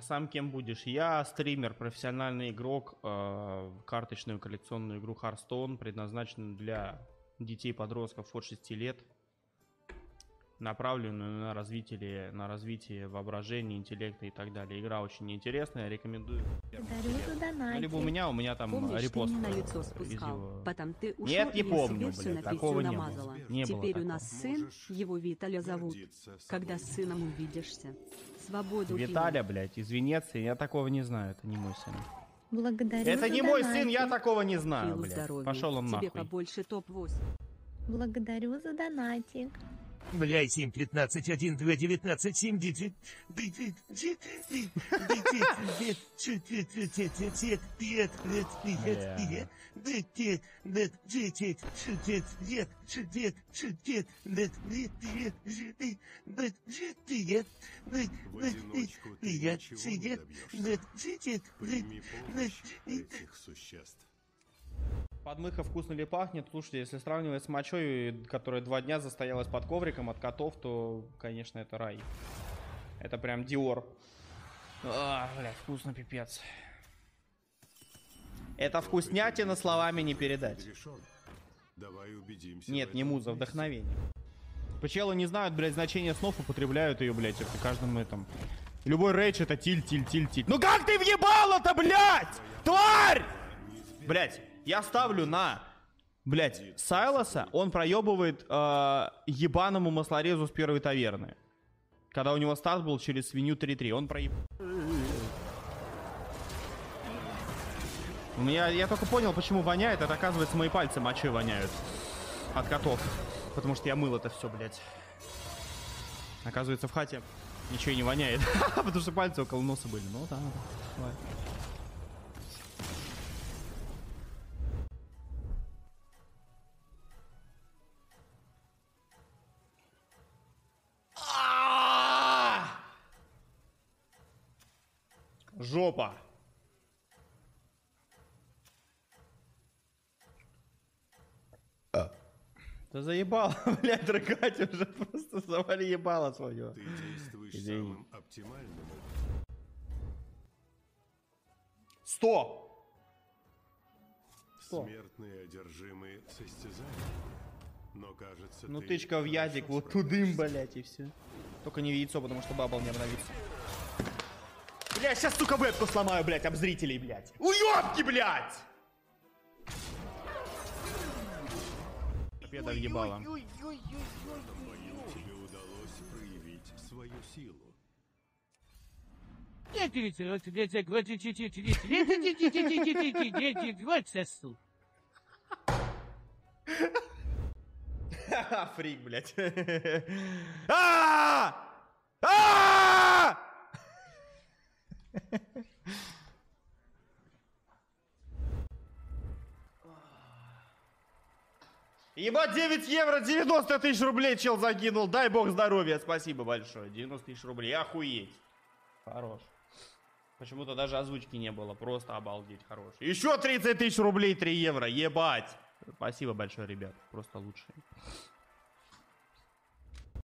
Сам кем будешь? Я стример, профессиональный игрок, э, карточную коллекционную игру Hearthstone, предназначенную для детей-подростков от 6 лет, направленную на развитие, на развитие воображения, интеллекта и так далее. Игра очень интересная, рекомендую. Дарю за Ну, донатик. либо у меня, у меня там Помнишь, репост ты мне на лицо спускал? его- Потом ты ушел Нет, не помню, на такого не было. намазала. Не было Теперь у такого. нас сын, его Виталя зовут. Когда с сыном увидишься. Свободу Виталя, блядь, из Венеции, я такого не знаю, это не мой сын. Благодарю Это не мой сын, донатик. я такого не знаю, блядь. здоровья. Пошел он Тебе нахуй. побольше топ-8. Благодарю за донатик. Бля, 7, 15, 1, 2, 19, 7, 9, 10, 10, 10, 10, 10, 10, 5, 5, 5, 5, 10, 10, 10, 10, 10, 10, 10, Подмыха вкусно ли пахнет? Слушайте, если сравнивать с мочой, которая два дня застоялась под ковриком от котов, то, конечно, это рай. Это прям Диор. А, бля, вкусно пипец. Это вкуснятина словами не передать. Решен. Давай убедимся. Нет, не муза, вместе. вдохновение. Пчелы не знают, блядь, значение снов, употребляют ее, блядь, при каждом этом. Любой рейдж это тиль, тиль, тиль, тиль. Ну как ты въебала-то, блядь? Тварь! Блядь, я ставлю на, блядь, Сайлоса, он проебывает э, ебаному маслорезу с первой таверны. Когда у него старт был через свинью 3-3, он проеб... У меня, я только понял, почему воняет, это оказывается мои пальцы мочой воняют. От котов. Потому что я мыл это все, блядь. Оказывается, в хате ничего и не воняет. Потому что пальцы около носа были. Ну да, да. Жопа. Да заебал, блядь, рыгать уже просто завали ебало свое. Ты действуешь Извини. самым оптимальным. Сто! Смертные одержимые состязания. Но кажется, Ну ты тычка в ядик, вот тудым, блядь, и все. Только не в яйцо, потому что бабл не обновится. Бля, сейчас, сука, вебку сломаю, блядь, об зрителей, блядь. Уёбки, блядь! Победа въебала. Тебе удалось проявить свою силу. Фрик, блядь. Ебать, 9 евро, 90 тысяч рублей чел закинул. Дай бог здоровья, спасибо большое. 90 тысяч рублей, охуеть. Хорош. Почему-то даже озвучки не было, просто обалдеть, хорош. Еще 30 тысяч рублей, 3 евро, ебать. Спасибо большое, ребят, просто лучшие.